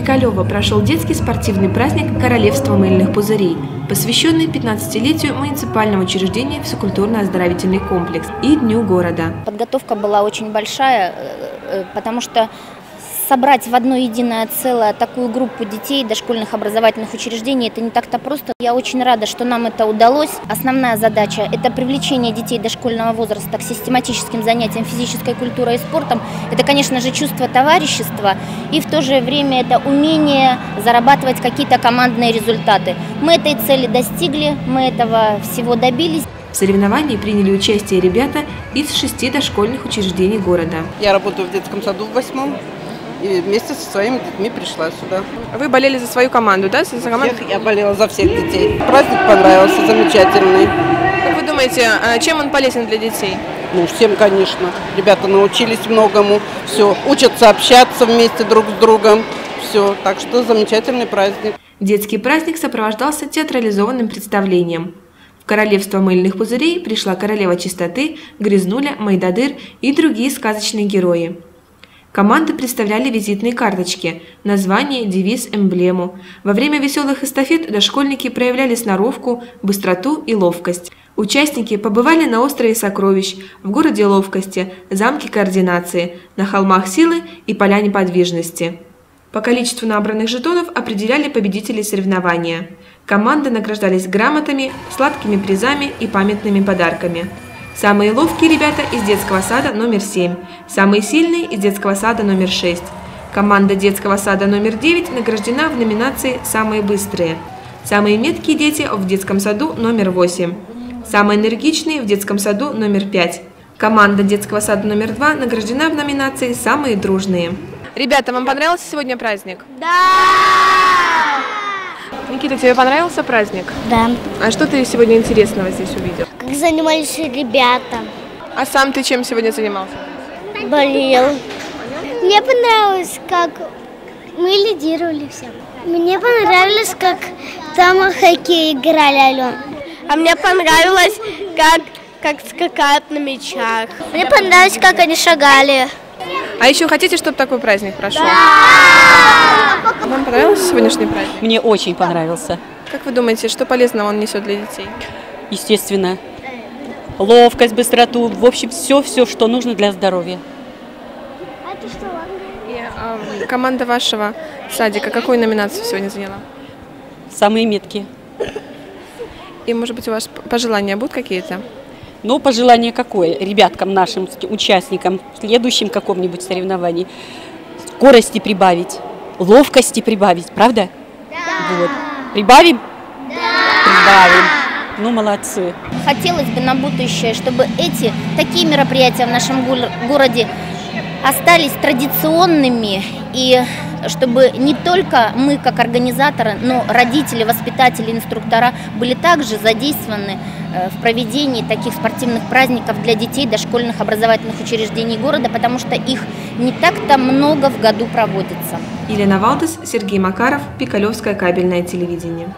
Пикалева прошел детский спортивный праздник Королевства мыльных пузырей, посвященный 15-летию муниципального учреждения физкультурно-оздоровительный комплекс и Дню города. Подготовка была очень большая, э, э, потому что собрать в одно единое целое такую группу детей дошкольных образовательных учреждений, это не так-то просто. Я очень рада, что нам это удалось. Основная задача – это привлечение детей дошкольного возраста к систематическим занятиям физической культурой и спортом. Это, конечно же, чувство товарищества и в то же время это умение зарабатывать какие-то командные результаты. Мы этой цели достигли, мы этого всего добились. В соревновании приняли участие ребята из шести дошкольных учреждений города. Я работаю в детском саду в восьмом и вместе со своими детьми пришла сюда. Вы болели за свою команду, да? За команду? Всех, я болела за всех детей. Праздник понравился, замечательный. Как вы думаете, а чем он полезен для детей? Ну, всем, конечно. Ребята научились многому. Все, учатся общаться вместе друг с другом. Все, так что замечательный праздник. Детский праздник сопровождался театрализованным представлением. В королевство мыльных пузырей пришла королева чистоты, Грязнуля, Майдадыр и другие сказочные герои. Команды представляли визитные карточки, название, девиз, эмблему. Во время веселых эстафет дошкольники проявляли сноровку, быстроту и ловкость. Участники побывали на острове Сокровищ, в городе Ловкости, замке Координации, на холмах Силы и поляне Подвижности. По количеству набранных жетонов определяли победителей соревнования. Команды награждались грамотами, сладкими призами и памятными подарками. Самые ловкие ребята из детского сада номер 7, самые сильные из детского сада номер 6. Команда детского сада номер 9 награждена в номинации «Самые быстрые». Самые меткие дети в детском саду номер 8. Самые энергичные в детском саду номер 5. Команда детского сада номер 2 награждена в номинации «Самые дружные». Ребята, вам понравился сегодня праздник? Да! Никита, тебе понравился праздник? Да. А что ты сегодня интересного здесь увидел? Занимались ребята. А сам ты чем сегодня занимался? Болел. Мне понравилось, как мы лидировали все. Мне понравилось, как там хоккей играли, Ален. А мне понравилось, как, как скакают на мячах. Мне понравилось, как они шагали. А еще хотите, чтобы такой праздник прошел? Да! Вам понравился сегодняшний праздник? Мне очень понравился. Как вы думаете, что полезного он несет для детей? Естественно. Ловкость, быстроту, в общем, все-все, что нужно для здоровья. А И, а, команда вашего садика какую номинацию сегодня заняла? Самые меткие. И, может быть, у вас пожелания будут какие-то? Ну, пожелание какое ребяткам нашим, участникам, в следующем каком-нибудь соревновании? Скорости прибавить, ловкости прибавить, правда? Да. Вот. Прибавим? Да. Прибавим. Ну, молодцы. Хотелось бы на будущее, чтобы эти такие мероприятия в нашем городе остались традиционными и чтобы не только мы как организаторы, но родители, воспитатели, инструктора были также задействованы э, в проведении таких спортивных праздников для детей дошкольных образовательных учреждений города, потому что их не так-то много в году проводится. Елена Валдес, Сергей Макаров, Пикалевское кабельное телевидение.